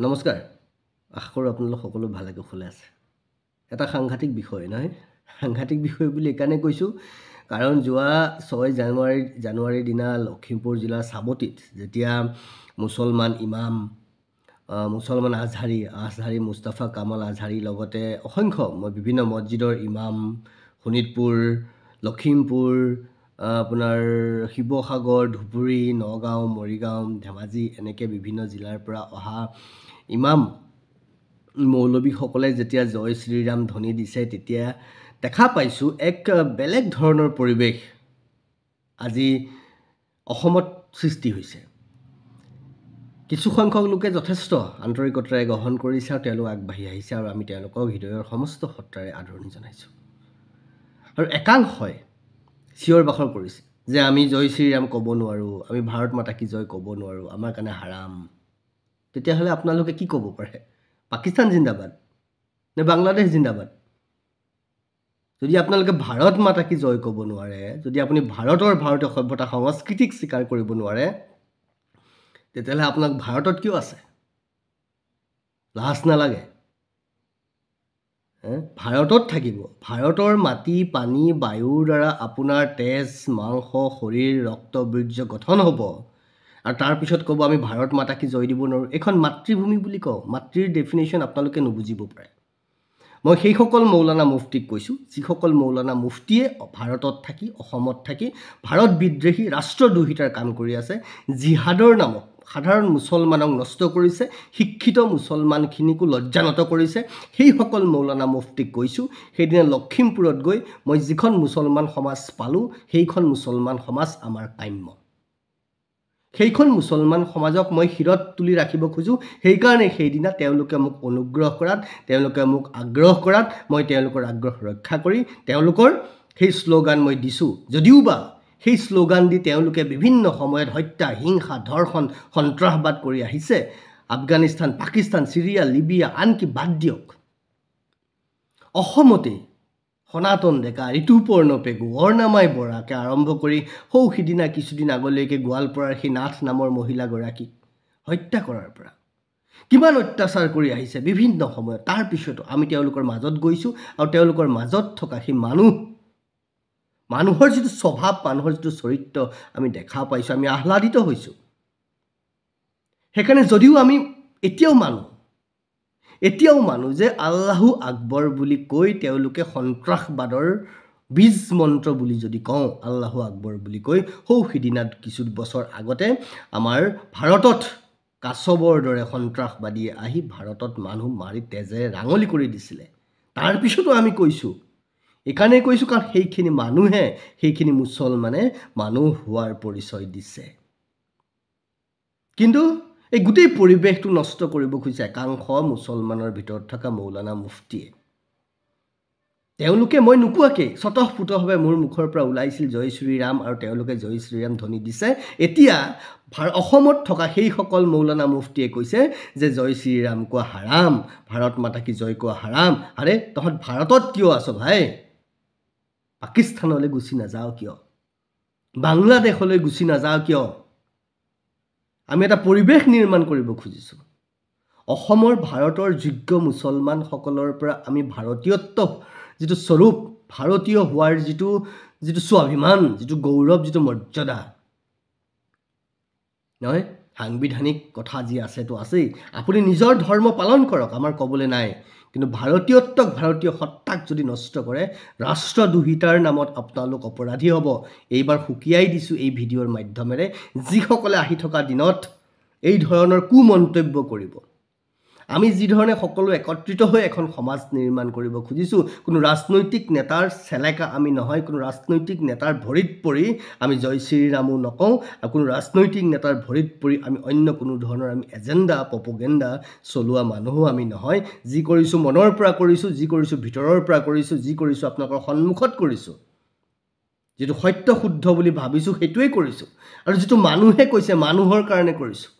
নমস্কাৰ। আশা কৰোঁ আপোনালোক সকলো ভালে কুশলে আছে। এটা সাংঘাতিক বিষয় নহয়? সাংঘাতিক বিষয় বুলি এইকাৰণে কৈছোঁ কাৰণ যোৱা ছয় জানুৱাৰী জানুৱাৰীৰ দিনা লখিমপুৰ জিলাৰ চাবতিত যেতিয়া মুছলমান ইমাম মুছলমান আজহাৰী আজহাৰী মুস্তাফা কামাল আজহাৰীৰ লগতে অসংখ্য ম- বিভিন্ন মছজিদৰ ইমাম শোণিতপুৰ লখিমপুৰ আপোনাৰ শিৱসাগৰ ধুবুৰী নগাঁও মৰিগাঁও ধেমাজি এনেকৈ বিভিন্ন জিলাৰ পৰা অহা ইমাম মৌলবীসকলে যেতিয়া জয় শ্ৰীৰাম ধ্বনি দিছে তেতিয়া দেখা পাইছোঁ এক বেলেগ ধৰণৰ পৰিৱেশ আজি অসমত সৃষ্টি হৈছে। কিছুসংখ্যক লোকে যথেষ্ট আন্তৰিকতাৰে গ্ৰহণ কৰিছে আৰু তেওঁলোক আগবাঢ়ি আহিছে আৰু আমি তেওঁলোকক হৃদয়ৰ সমস্ত সত্ৰাৰে আদৰণি জনাইছোঁ। আৰু একাংশই চিঞৰ বাখৰ কৰিছে যে আমি জয় শ্ৰীৰাম ক'ব নোৱাৰোঁ আমি ভাৰত মাতা কি জয় ক'ব নোৱাৰোঁ আমাৰ কাৰণে হাৰাম। তেতিয়াহ'লে আপোনালোকে কি ক'ব পাৰে? পাকিস্তান জিন্দাবাদ নে বাংলাদেশ জিন্দাবাদ? যদি আপোনালোকে ভাৰত মাতা কি জয় ক'ব নোৱাৰে যদি আপুনি ভাৰতৰ ভাৰতীয় সভ্যতা সংস্কৃতিক স্বীকাৰ কৰিব নোৱাৰে তেতিয়াহ'লে আপোনাক ভাৰতত কিয় আছে? লাজ নালাগে? ভাৰতত থাকিব। ভাৰতৰ মাটি পানী বায়ুৰ দ্বাৰা আপোনাৰ তেজ মাংস শৰীৰ ৰক্ত বীৰ্য গঠন হ'ব। আৰু তাৰপিছত ক'ব আমি ভাৰত মাতা কি জয় দিব নোৱাৰোঁ। এইখন মাতৃভূমি বুলি কওঁ। মাতৃৰ ডেফিনেশ্যন আপোনালোকে নুবুজিব পাৰে। মই সেইসকল মৌলানা মুফতিক কৈছোঁ যিসকল মৌলানা মুফতিয়ে ভাৰতত থাকি অসমত থাকি ভাৰত বিদ্ৰোহী ৰাষ্ট্ৰদ্ৰোহিতাৰ কাম কৰি আছে জিহাদৰ নামত সাধাৰণ মুছলমানক নষ্ট কৰিছে শিক্ষিত মুছলমানখিনিকো লজ্জানত কৰিছে সেইসকল মৌলানা মুফতিক কৈছোঁ। সেইদিনা লখিমপুৰত গৈ মই যিখন মুছলমান সমাজ পালোঁ সেইখন মুছলমান সমাজ আমাৰ কাম্য। সেইখন মুছলমান সমাজক মই শিৰত তুলি ৰাখিব খোজোঁ। সেইকাৰণে সেইদিনা তেওঁলোকে মোক অনুগ্ৰহ কৰাত তেওঁলোকে মোক আগ্ৰহ কৰাত মই তেওঁলোকৰ আগ্ৰহ ৰক্ষা কৰি তেওঁলোকৰ সেই শ্লোগান মই দিছোঁ। যদিওবা সেই শ্লোগান দি তেওঁলোকে বিভিন্ন সময়ত হত্যা হিংসা ধৰ্ষণ সন্ত্ৰাসবাদ কৰি আহিছে। আফগানিস্তান পাকিস্তান চিৰিয়া লিবিয়া আনকি বাদ দিয়ক। অসমতেই সনাতন ডেকা ঋতুপৰ্ণ পেগু অৰ্ণামাই বৰাকে আৰম্ভ কৰি সৌ সিদিনা কিছুদিন আগলৈকে গোৱালপাৰাৰ সেই নাথ নামৰ মহিলাগৰাকীক হত্যা কৰাৰ পৰা। কিমান অত্যাচাৰ কৰি আহিছে বিভিন্ন সময়ত তাৰপিছতো আমি তেওঁলোকৰ মাজত গৈছোঁ আৰু তেওঁলোকৰ মাজত থকা সেই মানুহ মানুহৰ যিটো স্বভাৱ মানুহৰ যিটো চৰিত্ৰ আমি দেখা পাইছোঁ আমি আহ্লাদিত হৈছোঁ। সেইকাৰণে যদিও আমি এতিয়াও মানো এতিয়াও মানো যে আল্লাহু আকবৰ বুলি কৈ তেওঁলোকে সন্ত্ৰাসবাদৰ বীজ মন্ত্ৰ বুলি যদি কওঁ আল্লাহু আকবৰ বুলি কৈ সৌ সিদিনা কিছু বছৰ আগতে আমাৰ ভাৰতত কাছবৰ দৰে সন্ত্ৰাসবাদীয়ে আহি ভাৰতত মানুহ মাৰি তেজেৰে ৰাঙলি কৰি দিছিলে। তাৰপিছতো আমি কৈছোঁ। এইকাৰণেই কৈছোঁ কাৰণ সেইখিনি মানুহে সেইখিনি মুছলমানে মানুহ হোৱাৰ পৰিচয় দিছে। কিন্তু এই গোটেই পৰিৱেশটো নষ্ট কৰিব খুজিছে একাংশ মুছলমানৰ ভিতৰত থকা মৌলানা মুফতিয়ে তেওঁলোকে মই নোকোৱাকেই স্বতঃস্ফূৰ্তভাৱে মোৰ মুখৰ পৰা ওলাইছিল জয় শ্ৰীৰাম আৰু তেওঁলোকে জয় শ্ৰীৰাম ধ্বনি দিছে। এতিয়া ভাৰ- অসমত থকা সেইসকল মৌলানা মুফতিয়ে কৈছে যে জয় শ্ৰীৰাম কোৱা হাৰাম ভাৰত মাতা কি জয় কোৱা হাৰাম। আৰে তহঁত ভাৰতত কিয় আছ ভাই? পাকিস্তানলৈ গুচি নাযাওঁ কিয়? বাংলাদেশলৈ গুচি নাযাওঁ কিয়? আমি এটা পৰিৱেশ নিৰ্মাণ কৰিব খুজিছোঁ। অসমৰ ভাৰতৰ যোগ্য মুছলমানসকলৰ পৰা আমি ভাৰতীয়ত্ব যিটো স্বৰূপ ভাৰতীয় হোৱাৰ যিটো যিটো স্বাভিমান যিটো গৌৰৱ যিটো মৰ্যাদা। নহয় সাংবিধানিক কথা যি আছেতো আছেই। আপুনি নিজৰ ধৰ্ম পালন কৰক আমাৰ ক'বলৈ নাই। কিন্তু ভাৰতীয়ত্বক ভাৰতীয় সত্তাক যদি নষ্ট কৰে ৰাষ্ট্ৰদ্ৰোহিতাৰ নামত আপোনালোক অপৰাধী হ'ব। এইবাৰ সুকীয়াই দিছোঁ এই ভিডিঅ'ৰ মাধ্যমেৰে। যিসকলে আহি থকা দিনত এই ধৰণৰ কুমন্তব্য কৰিব। আমি যিধৰণে সকলো একত্ৰিত হৈ এখন সমাজ নিৰ্মাণ কৰিব খুজিছোঁ কোনো ৰাজনৈতিক নেতাৰ চেলেকা আমি নহয় কোনো ৰাজনৈতিক নেতাৰ ভৰিত পৰি আমি জয় শ্ৰীৰামো নকওঁ আৰু কোনো ৰাজনৈতিক নেতাৰ ভৰিত পৰি আমি অন্য কোনো ধৰণৰ আমি এজেণ্ডা পপগেণ্ডা চলোৱা মানুহো আমি নহয়। যি কৰিছোঁ মনৰ পৰা কৰিছোঁ যি কৰিছোঁ ভিতৰৰ পৰা কৰিছোঁ যি কৰিছোঁ আপোনালোকৰ সন্মুখত কৰিছোঁ। যিটো সত্য শুদ্ধ বুলি ভাবিছোঁ সেইটোৱেই কৰিছোঁ। আৰু যিটো মানুহে কৈছে মানুহৰ কাৰণে কৰিছোঁ।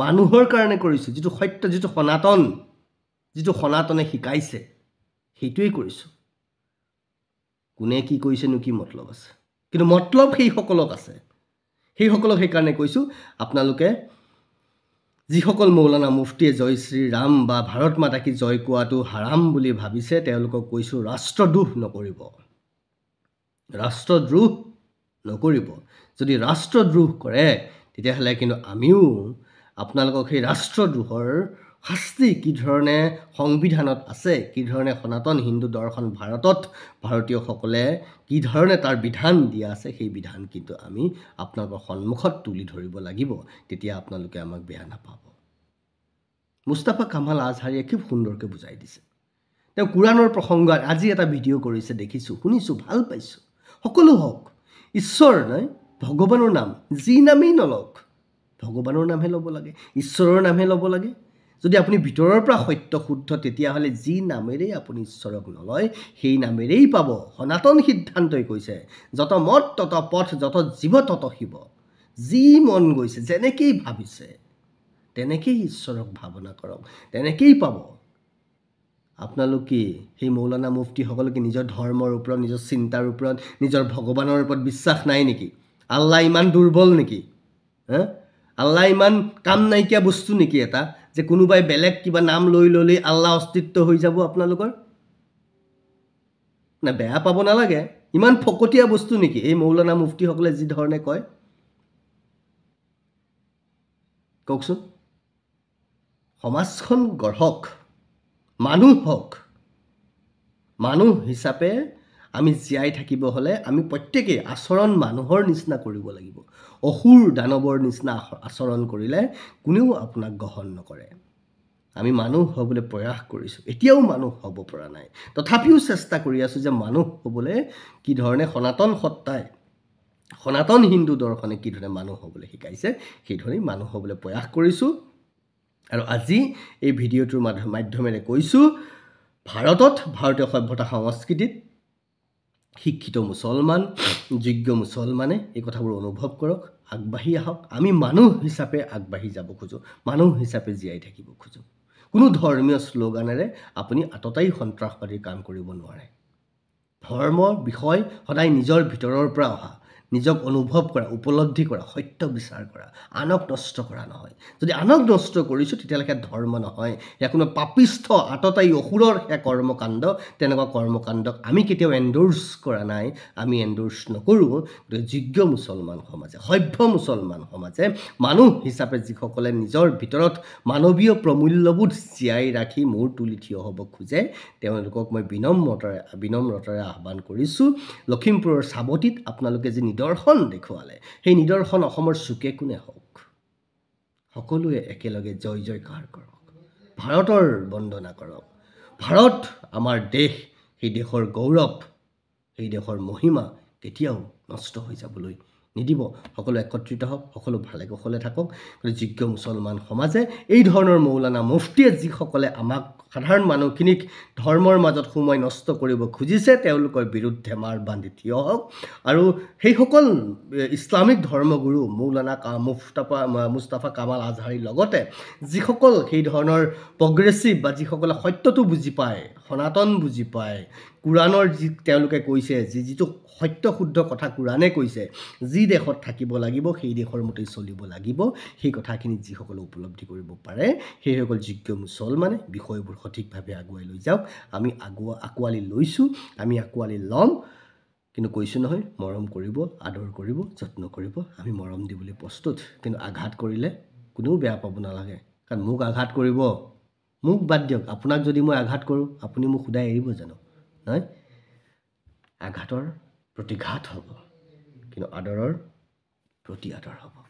মানুহৰ কাৰণে কৰিছোঁ যিটো সত্য যিটো সনাতন যিটো সনাতনে শিকাইছে সেইটোৱেই কৰিছোঁ। কোনে কি কৰিছেনো কি মতলব আছে? কিন্তু মতলব সেইসকলক আছে। সেইসকলক সেইকাৰণে কৈছোঁ আপোনালোকে যিসকল মৌলানা মুফতিয়ে জয় শ্ৰীৰাম বা ভাৰত মাতা কি জয় কোৱাটো হাৰাম বুলি ভাবিছে তেওঁলোকক কৈছোঁ ৰাষ্ট্ৰদ্ৰোহ নকৰিব। ৰাষ্ট্ৰদ্ৰোহ নকৰিব। যদি ৰাষ্ট্ৰদ্ৰোহ কৰে তেতিয়াহ'লে কিন্তু আমিও আপোনালোকক সেই ৰাষ্ট্ৰদ্ৰোহৰ শাস্তি কি ধৰণে সংবিধানত আছে কি ধৰণে সনাতন হিন্দু দৰ্শন ভাৰতত ভাৰতীয়সকলে কি ধৰণে তাৰ বিধান দিয়া আছে সেই বিধান কিন্তু আমি আপোনালোকৰ সন্মুখত তুলি ধৰিব লাগিব তেতিয়া আপোনালোকে আমাক বেয়া নাপাব। মুস্তাফা কামাল আজহাৰীয়ে খুব সুন্দৰকৈ বুজাই দিছে। তেওঁ কোৰাণৰ প্ৰসংগত আজি এটা ভিডিঅ' কৰিছে দেখিছোঁ শুনিছোঁ ভাল পাইছোঁ। সকলো হওক ঈশ্বৰ নাই ভগৱানৰ নাম যি নামেই নলওক ভগৱানৰ নামহে ল'ব লাগে ঈশ্বৰৰ নামহে ল'ব লাগে। যদি আপুনি ভিতৰৰ পৰা সত্য শুদ্ধ তেতিয়াহ'লে যি নামেৰেই আপুনি ঈশ্বৰক নলয় সেই নামেৰেই পাব। সনাতন সিদ্ধান্তই কৈছে যত মত তত পথ যত জীৱ তত শিৱ। যি মন গৈছে যেনেকেই ভাবিছে তেনেকেই ঈশ্বৰক ভাৱনা কৰক তেনেকেই পাব। আপোনালোক সেই মৌলানা মুফতিসকলকে নিজৰ ধৰ্মৰ ওপৰত নিজৰ চিন্তাৰ ওপৰত নিজৰ ভগৱানৰ ওপৰত বিশ্বাস নাই নেকি? আল্লাহ ইমান দুৰ্বল নেকি? হা? আল্লাহ ইমান কাম নাইকিয়া বস্তু নেকি এটা? যে কোনোবাই বেলেগ কিবা নাম লৈ ল'লেই আল্লাহ অস্তিত্ব হৈ যাব আপোনালোকৰ? না বেয়া পাব নালাগে। ইমান ফকতীয়া বস্তু নেকি? এই মৌলানা মুফতিসকলে যি ধৰণে কয়। কওকচোন। সমাজখন গঢ়ক মানুহ হওক মানুহ হিচাপে আমি জীয়াই থাকিব হ'লে আমি প্ৰত্যেকেই আচৰণ মানুহৰ নিচিনা কৰিব লাগিব। অসুৰ দানৱৰ নিচিনা আচৰণ কৰিলে কোনেও আপোনাক গ্ৰহণ নকৰে। আমি মানুহ হ'বলৈ প্ৰয়াস কৰিছোঁ এতিয়াও মানুহ হ'ব পৰা নাই। তথাপিও চেষ্টা কৰি আছোঁ যে মানুহ হ'বলৈ কি ধৰণে সনাতন সত্তাই সনাতন হিন্দু দৰ্শনে কি ধৰণে মানুহ হ'বলৈ শিকাইছে সেইধৰণেই মানুহ হ'বলৈ প্ৰয়াস কৰিছোঁ। আৰু আজি এই ভিডিঅ'টোৰ মাধ্য- মাধ্যমেৰে কৈছোঁ ভাৰতত ভাৰতীয় সভ্যতা সংস্কৃতিত শিক্ষিত মুছলমান যোগ্য মুছলমানে এই কথাবোৰ অনুভৱ কৰক আগবাঢ়ি আহক। আমি মানুহ হিচাপে আগবাঢ়ি যাব খোজোঁ মানুহ হিচাপে জীয়াই থাকিব খোজোঁ। কোনো ধৰ্মীয় শ্লোগানেৰে আপুনি আততায়ী সন্ত্ৰাসবাদীৰ কাম কৰিব নোৱাৰে। ধৰ্মৰ বিষয় সদায় নিজৰ ভিতৰৰ পৰা অহা। নিজক অনুভৱ কৰা উপলব্ধি কৰা সত্য বিচাৰ কৰা আনক নষ্ট কৰা নহয়। যদি আনক নষ্ট কৰিছোঁ তেতিয়াহ'লে সেয়া ধৰ্ম নহয়। সেয়া কোনো পাপিষ্ঠ আততায়ী অসুৰৰ সেয়া কৰ্মকাণ্ড। তেনেকুৱা কৰ্মকাণ্ডক আমি কেতিয়াও এণ্ডৰ্ছ কৰা নাই। আমি এণ্ডৰ্ছ নকৰোঁ। গতিকে যোগ্য মুছলমান সমাজে সভ্য মুছলমান সমাজে মানুহ হিচাপে যিসকলে নিজৰ ভিতৰত মানৱীয় প্ৰমূল্যবোধ জীয়াই ৰাখি মূৰ তুলি থিয় হ'ব খোজে তেওঁলোকক মই বিনম্ৰতাৰে বিনম্ৰতাৰে আহ্বান কৰিছোঁ। লখিমপুৰৰ চাবতিত আপোনালোকে যি নিদৰ্শন দেখুৱালে। সেই নিদৰ্শন অসমৰ চুকে কোণে হওক সকলোৱে একেলগে জয় জয়কাৰ কৰক। ভাৰতৰ বন্দনা কৰক। ভাৰত আমাৰ দেশ সেই দেশৰ গৌৰৱ সেই দেশৰ মহিমা কেতিয়াও নষ্ট হৈ যাবলৈ নিদিব। সকলো একত্ৰিত হওক সকলো ভালে কুশলে থাকক। যোগ্য মুছলমান সমাজে এই ধৰণৰ মৌলানা মুফতিয়ে যিসকলে আমাক সাধাৰণ মানুহখিনিক ধৰ্মৰ মাজত সোমোৱাই নষ্ট কৰিব খুজিছে তেওঁলোকৰ বিৰুদ্ধে মাৰ বান্ধি থিয় হওক। আৰু সেইসকল ইছলামিক ধৰ্মগুৰু মৌলানা কা মুস্তাফা মুস্তাফা কামাল আজহাৰীৰ লগতে যিসকল সেই ধৰণৰ প্ৰগ্ৰেছিভ বা যিসকলে সত্যটো বুজি পায় সনাতন বুজি পায় কোৰাণৰ যি তেওঁলোকে কৈছে যি যিটো সত্য শুদ্ধ কথা কোৰাণে কৈছে যি দেশত থাকিব লাগিব সেই দেশৰ মতেই চলিব লাগিব। সেই কথাখিনি যিসকলে উপলব্ধি কৰিব পাৰে সেইসকল যোগ্য মুছলমানে বিষয়বোৰ সঠিকভাৱে আগুৱাই লৈ যাওক। আমি আগুৱা আঁকোৱালি লৈছোঁ আমি আঁকোৱালি ল'ম কিন্তু কৈছোঁ নহয় মৰম কৰিব আদৰ কৰিব যত্ন কৰিব আমি মৰম দিবলৈ প্ৰস্তুত। কিন্তু আঘাত কৰিলে কোনেও বেয়া পাব নালাগে। কাৰণ মোক আঘাত কৰিব। মোক বাদ দিয়ক। আপোনাক যদি মই আঘাত কৰোঁ আপুনি মোক সোধাই এৰিব জানো। নহয়? আঘাতৰ প্ৰতিঘাত হ'ব। কিন্তু আদৰৰ প্ৰতি আদৰ হ'ব।